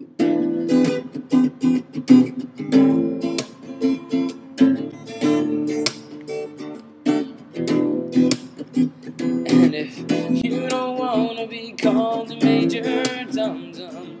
And if you don't wanna be called a major dum dum,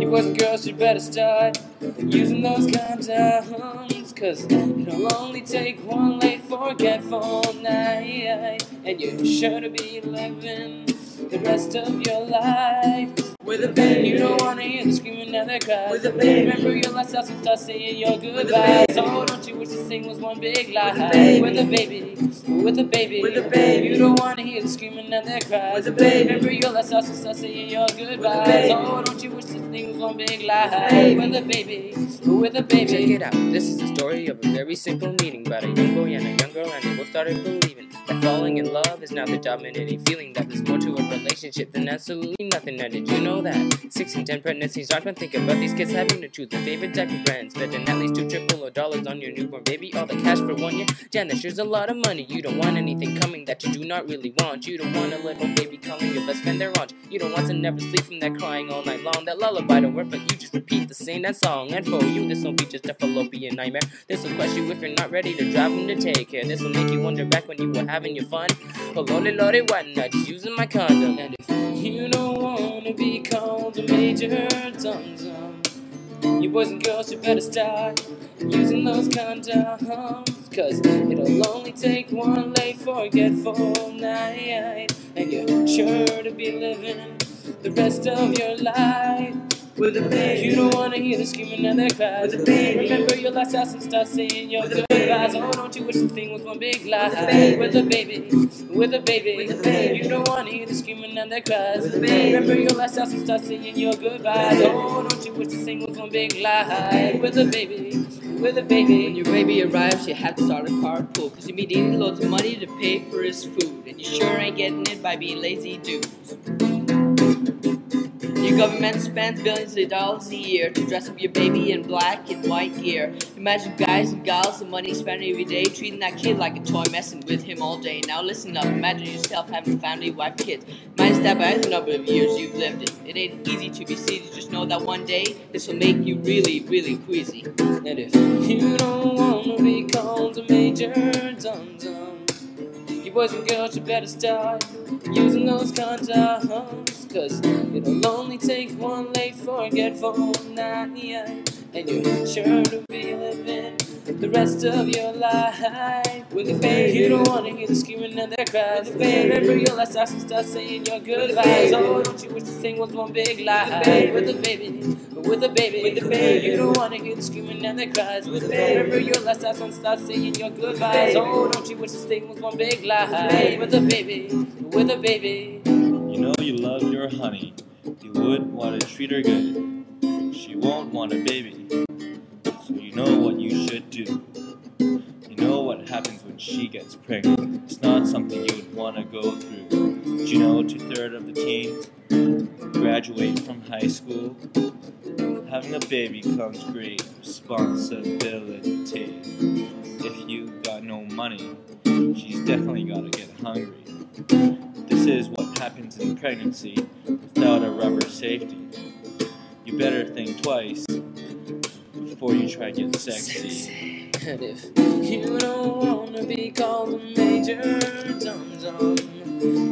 you boys and girls should better start using those condoms. Cause it'll only take one late forgetful night, and you're sure to be living the rest of your life. With a baby. You don't wanna hear the screaming and the cries. With a baby. Remember your last house and start saying your goodbyes. Oh, don't you wish this thing was one big lie? With a baby. With a baby, with a baby, With a baby. You don't wanna hear the screaming and the cries. With a baby. Remember your last house and start saying your goodbyes. Oh, don't you wish this thing was one big lie? With a baby, with a baby. Check it out. This is the story of a very simple meeting about a young boy and a young girl, and they both started believing falling in love is not the dominating feeling. That there's more to a relationship than absolutely nothing. Now, did you know that six and ten pregnancies aren't thinking about these kids having to choose their favorite diaper brand, spending at least two triple or dollars on your newborn baby, all the cash for one year? Jan, that sure's a lot of money. You don't want anything coming that you do not really want. You don't want a little baby calling your best friend their aunt. You don't want to never sleep from that crying all night long. That lullaby don't work, but you just repeat the same that song. And for you, this won't be just a fallopian nightmare. This will question you if you're not ready to drive them to take care. This will make you wonder back when you were having your fun. Oh lordy, why not using my condom? And if you don't wanna be called a major dum dum, you boys and girls you better start using those condoms. Cause it'll only take one late forgetful night, and you're sure to be living the rest of your life. With a baby. You don't wanna hear the screaming and the cries. With a baby. Remember your last house and start saying your With goodbyes. Oh, don't you wish the thing was one big lie? With a baby. With a baby, with a baby, With a baby. You don't wanna hear the screaming and the cries. With a baby. Remember your last house and start saying your goodbyes. Oh, don't you wish the thing was one big lie? With a baby, with a baby. When your baby arrives, you have to start a carpool. Cause you be needing loads of money to pay for his food. And you sure ain't getting it by being lazy dudes. Your government spends billions of dollars a year to dress up your baby in black and white gear. Imagine guys and gals the money spent every day treating that kid like a toy, messing with him all day. Now listen up, imagine yourself having a family, wife, kids. Minus that by the number of years you've lived it. It ain't easy to be seated, just know that one day this will make you really, really queasy. And if you don't wanna be called a major dum dum, you boys and girls you better start using those condoms. Uh-huh. Cause it'll only take one late forgetful night, and you're sure to be living the rest of your life with a baby. You don't wanna hear the screaming and the cries. With a baby. Remember your last house and start saying your goodbyes. Oh, don't you wish this thing was one big lie? With a baby, with a baby, With a baby. You don't wanna hear the screaming and the cries. With a baby. Remember your last house and start saying your goodbyes. Oh, don't you wish this thing was one big lie? With a baby, with a baby. You know you love your honey. You would want to treat her good. She won't want a baby. So you know what you should do. You know what happens when she gets pregnant. It's not something you would want to go through. Do you know two thirds of the teens graduate from high school? Having a baby comes great responsibility. If you got no money, she's definitely gotta get hungry. This is what happens in pregnancy without a rubber safety. You better think twice before you try to get sexy. And if you don't wanna be called a major dum dum,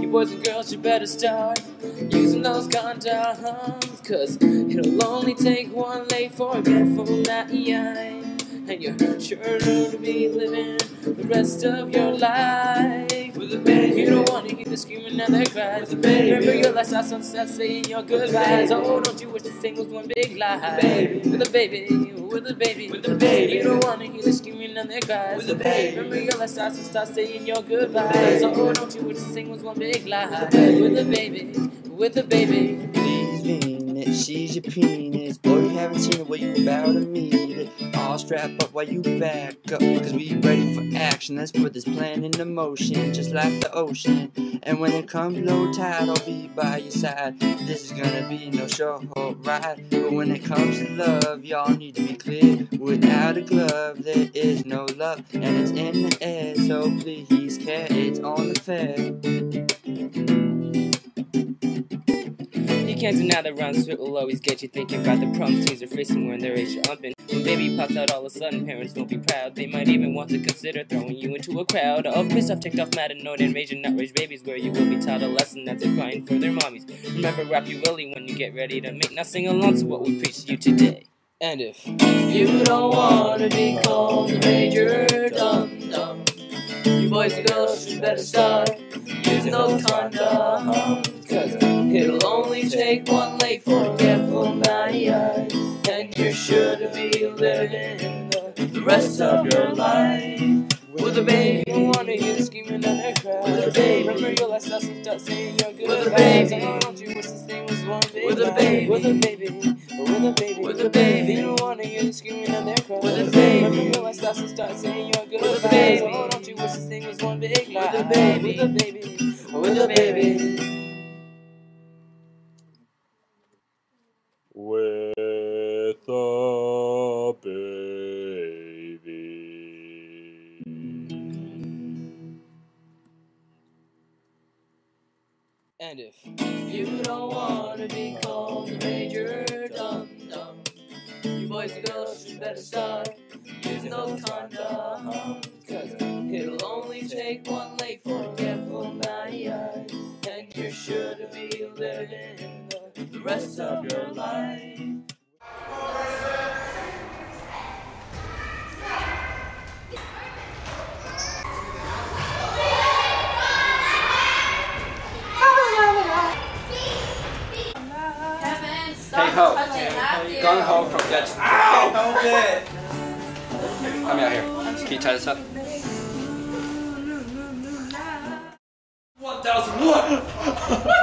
you boys and girls you better start using those condoms. Cause it'll only take one late forgetful night, and you're sure to be living the rest of your life with a baby. You don't wanna hear the screaming and the cries. With a baby. Remember your last house sunset saying your goodbyes. Oh, don't you wish this thing was one big lie? baby. With a baby, with a baby, With a baby. You don't wanna hear the screaming and the cries. With a baby. Remember your last house and start saying your goodbyes. Oh, don't you wish this thing was one big lie? With a baby, with a baby. Please Venus, she's your penis. Boy, you haven't seen it, well, you about to meet it. All strap up while you back up, cause we ready for action. Let's put this plan into motion, just like the ocean. And when it comes low tide, I'll be by your side. This is gonna be no short ride. But when it comes to love, y'all need to be clear. Without a glove, there is no love. And it's in the air, so please care. It's on the fair. You can't deny the round spit will always get you thinking about the problems teens are facing when their age are upping. When baby pops out all of a sudden, parents won't be proud. They might even want to consider throwing you into a crowd of pissed off, ticked off, mad, annoyed, and raging outraged babies where you will be taught a lesson that's a crying for their mommies. Remember, rap you willy when you get ready to make. Now sing along to what we preach to you today. And if you don't wanna be called a major dum dum, you boys and girls should better start using those condoms. Cause it'll only take one late forgetful night, and you're sure to be living the, the rest of your life. With a baby, who wanna hear screaming on their crowd. With a baby, remember your last lesson, start saying you're good. With a baby. So don't you wish this thing was one big With a baby. With a baby, with a baby, With a baby. Wanna hear you screaming on their crowd. With a baby. remember your last lesson, start saying you're good. With a baby. So don't you wish this thing was one big lie? With a baby. with a baby, And if you don't wanna be called a major dum dum, you boys and girls should better start using those condoms. Matthew. Gung ho from Dutch. Ow! Help it! Come out here. Can you tie this up? 1001!